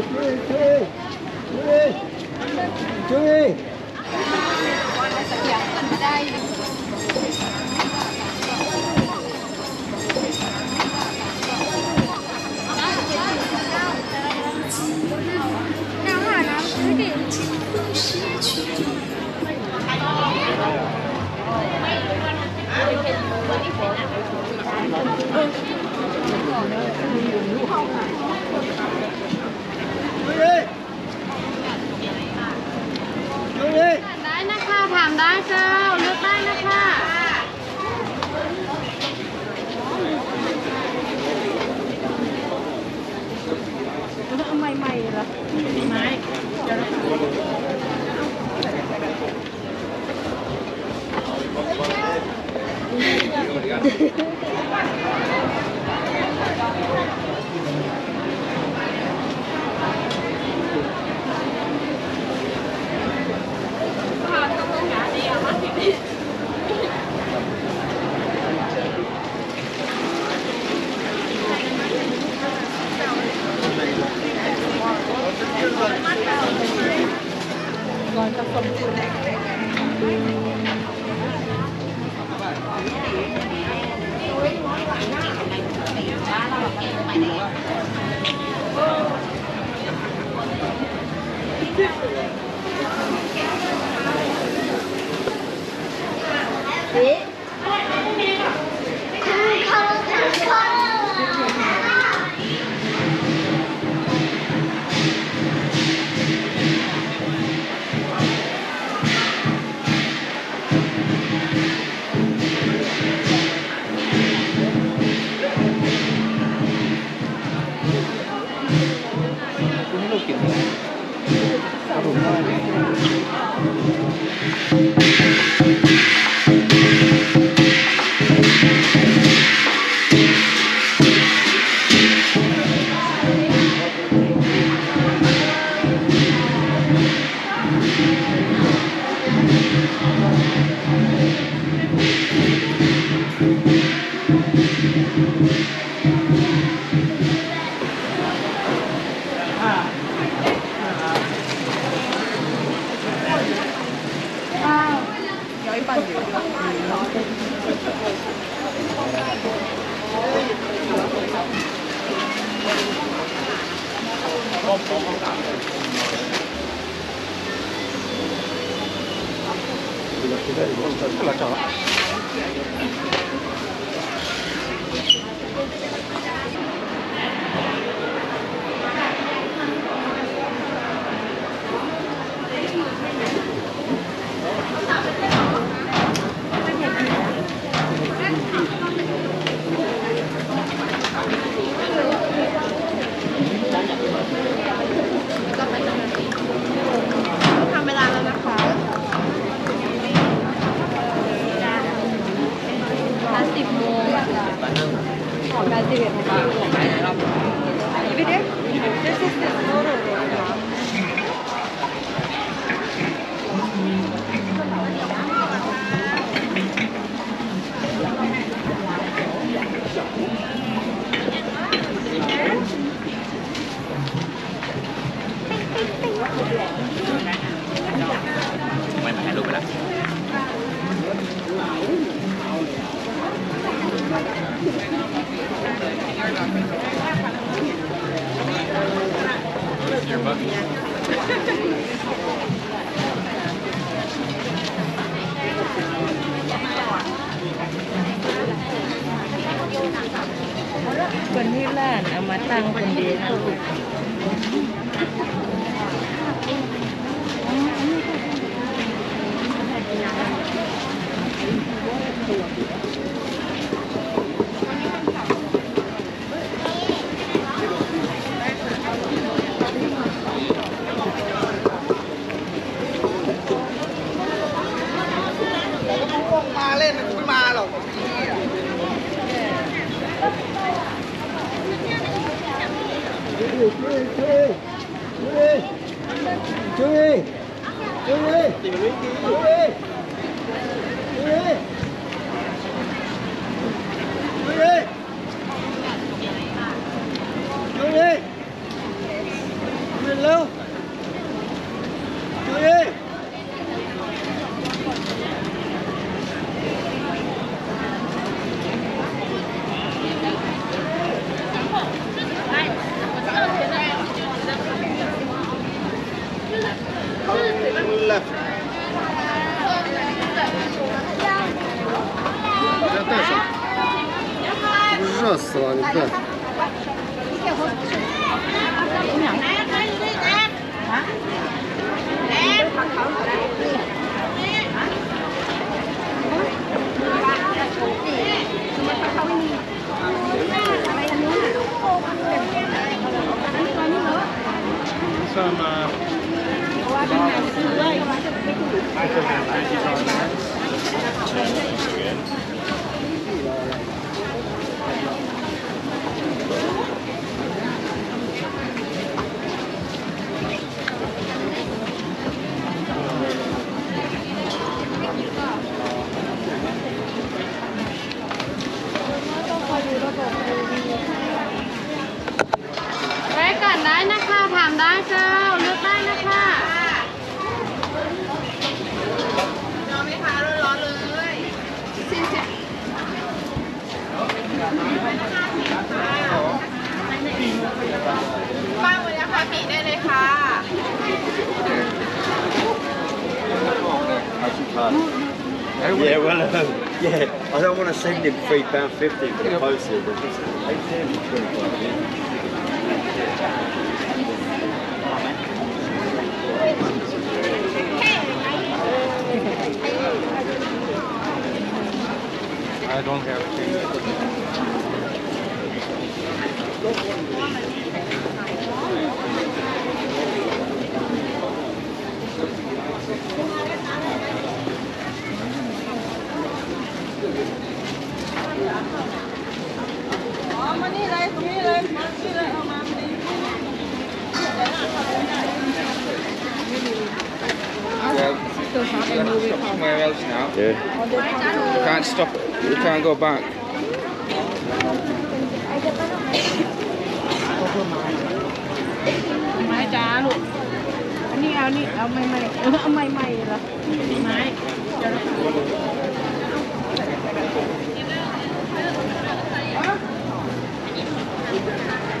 chú đi chú đi chú đi I don't want to send him three pound fifty for the postage. They I don't have a change. somewhere else now. Yeah. can't stop it. You can't go back. Mai cha luôn. Anh đi ao đi, ao mày mày, ao mày mày rồi. Mai. Chờ Thank you.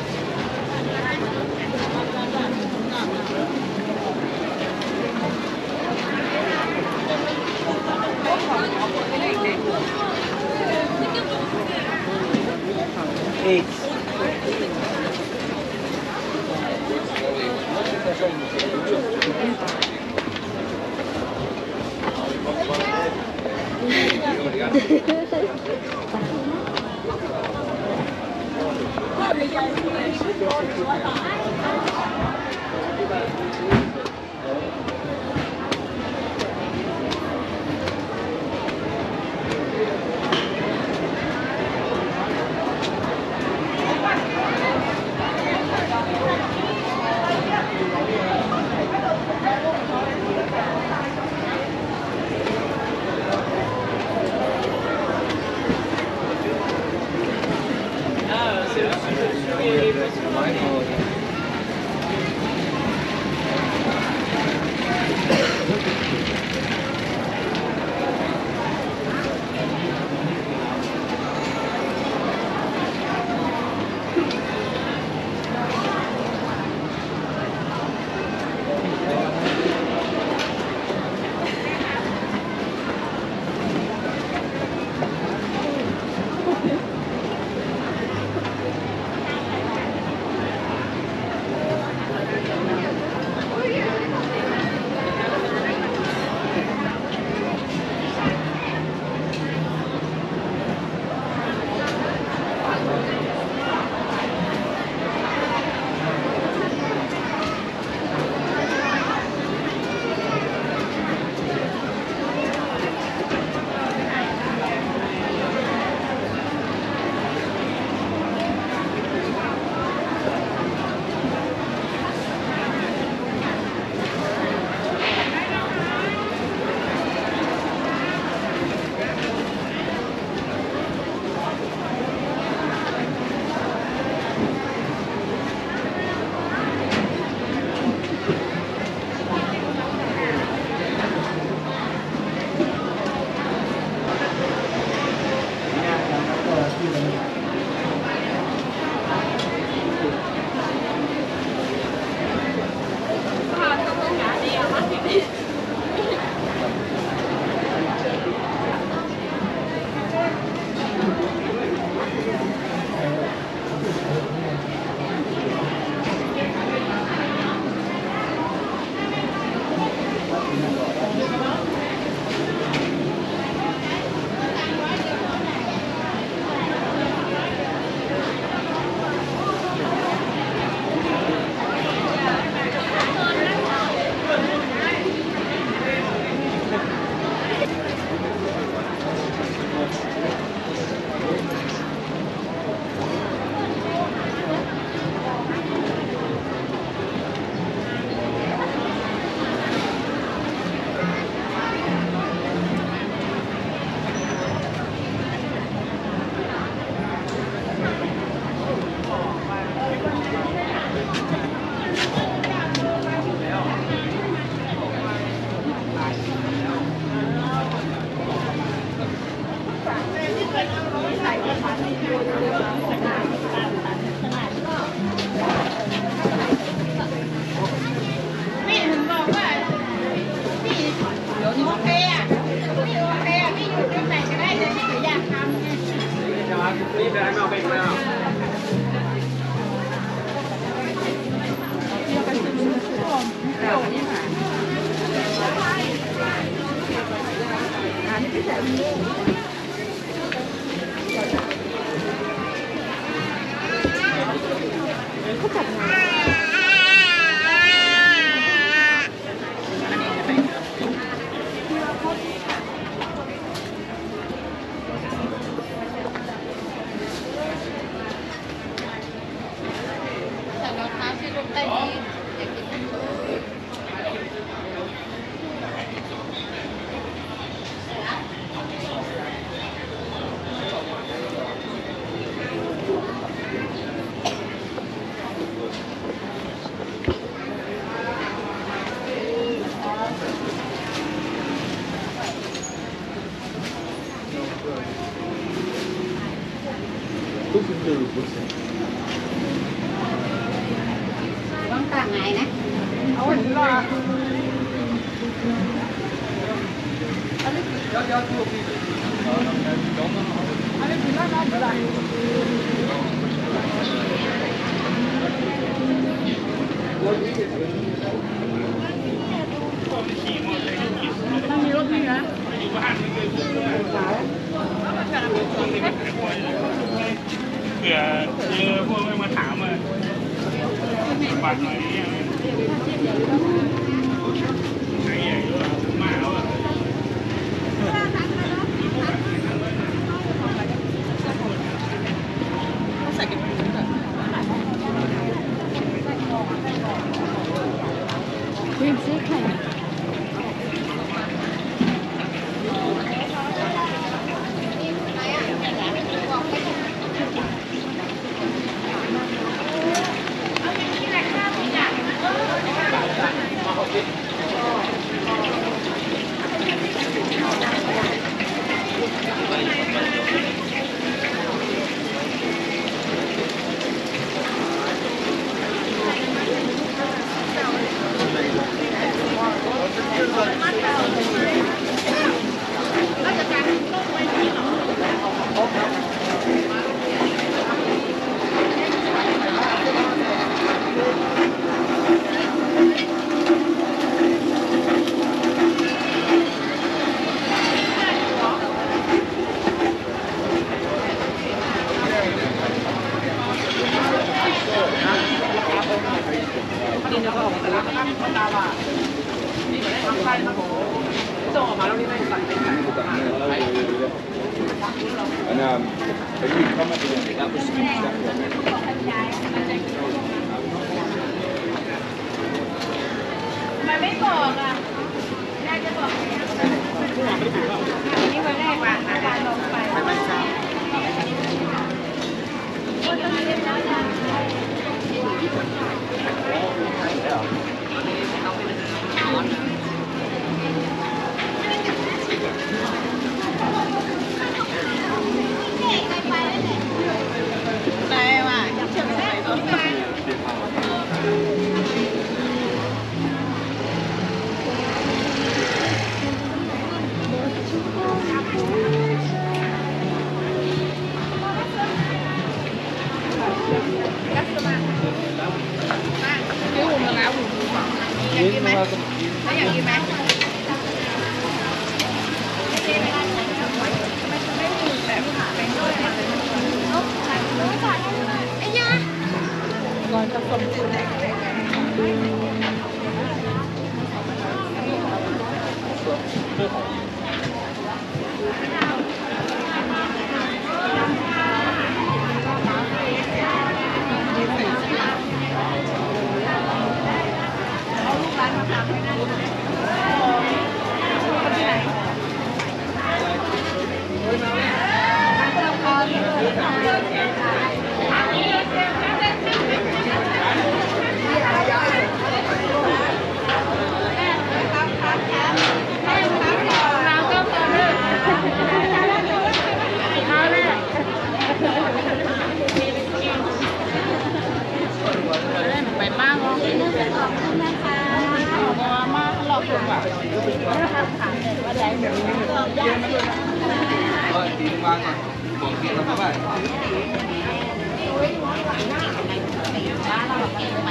哎。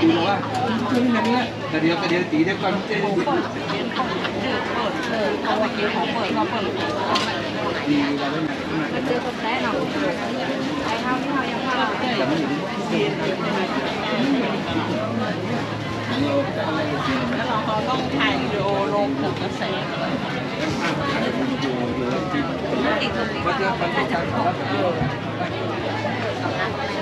ตีบอกว่าช่วยที่ไหนนี่แต่เดี๋ยวแต่เดี๋ยวตีได้ความเจ๊ดีเราได้ไหมเจอคนแรกเนาะไอ้เฮาที่เฮายังพาเราเจอแล้วเราเขาต้องถ่ายวิดีโอลงผูกกระแสติดตรงนี้ก็จะ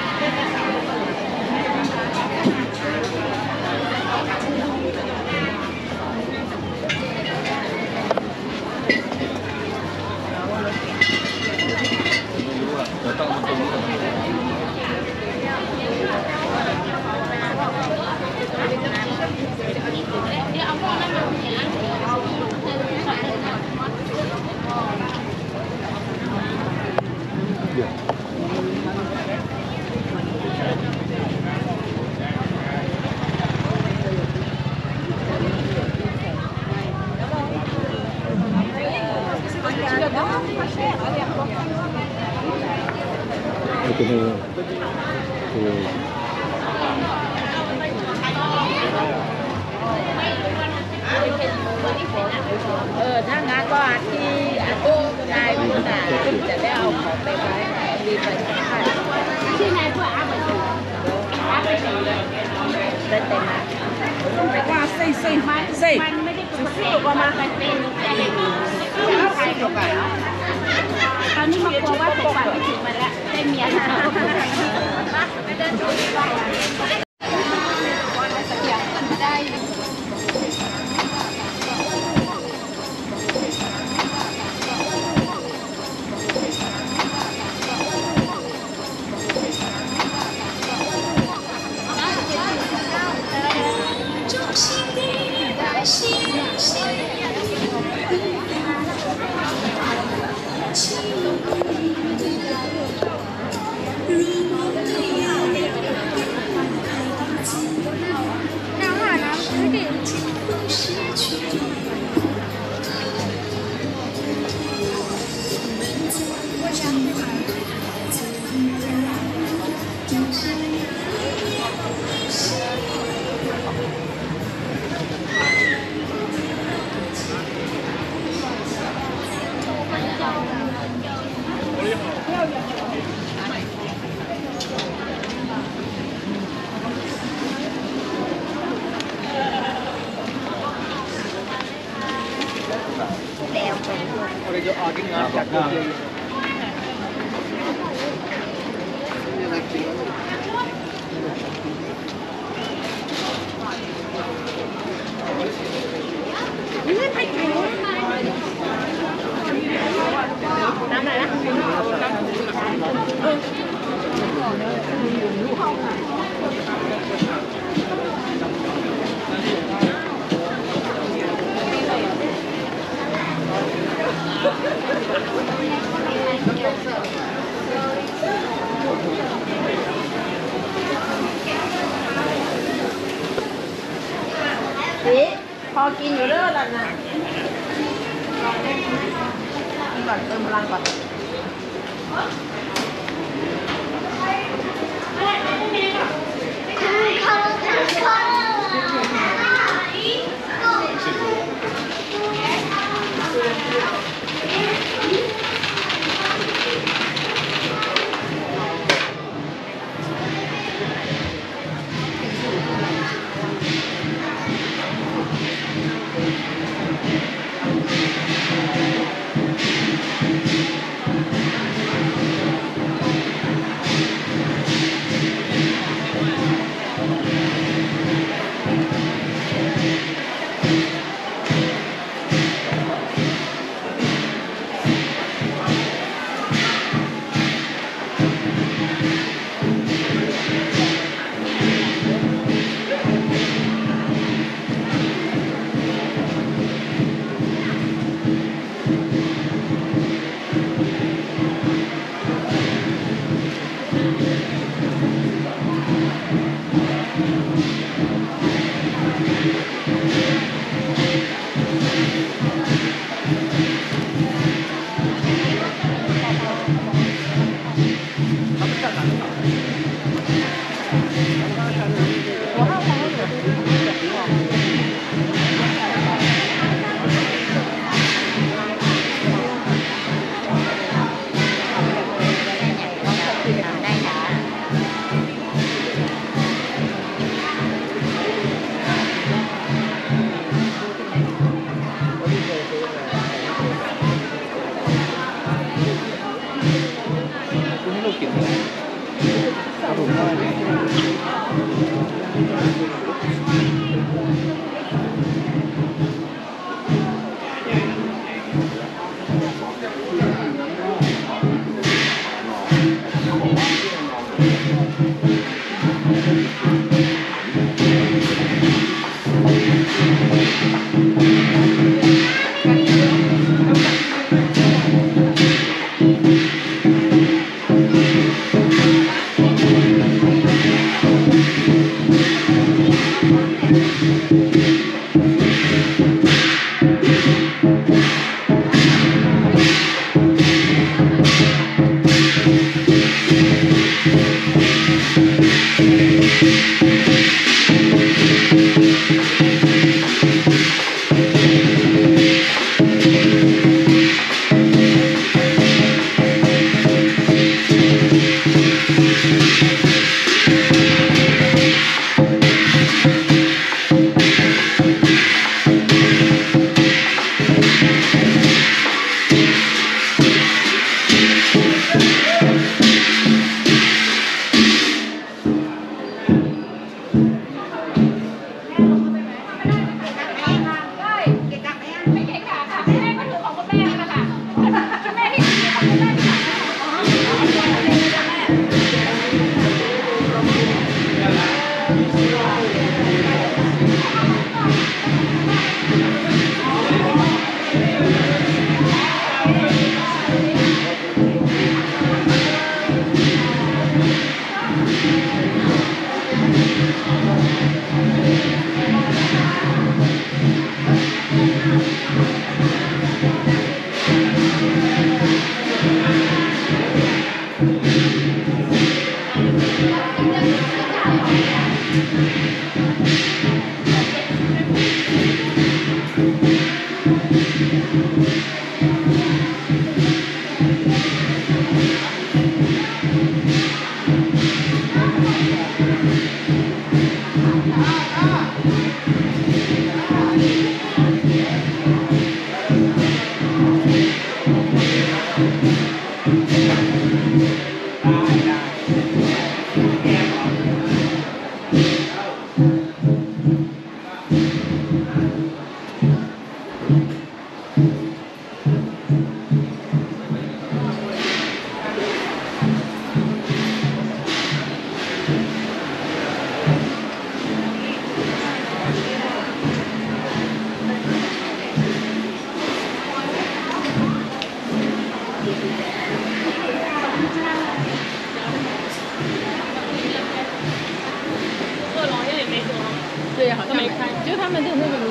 他们的那个。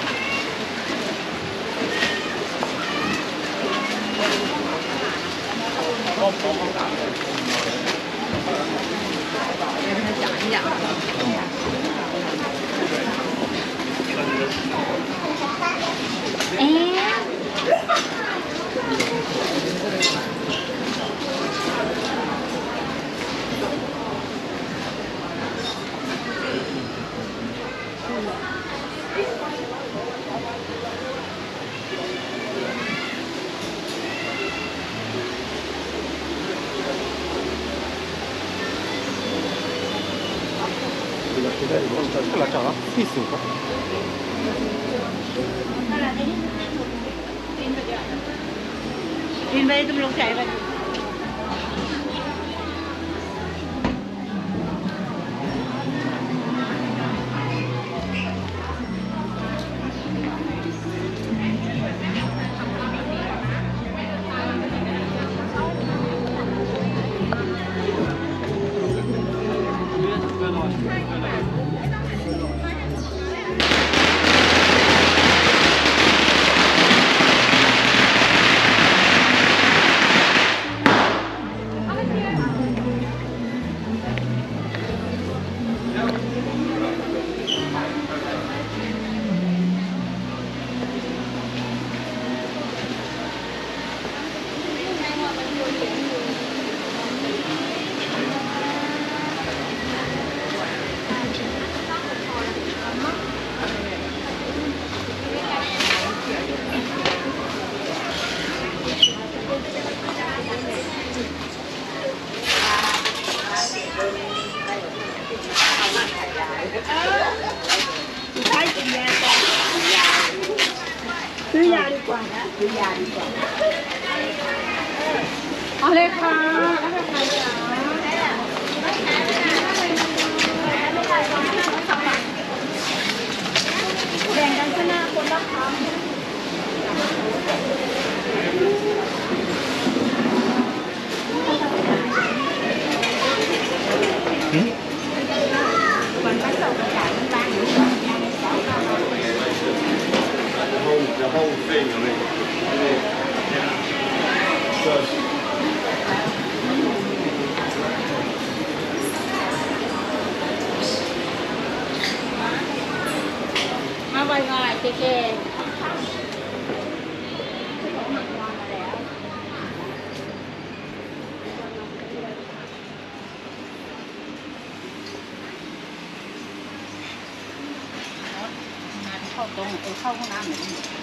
哎。什么颜色啊？黑色。金杯的吗？金杯的不对。老公，我老公哪里？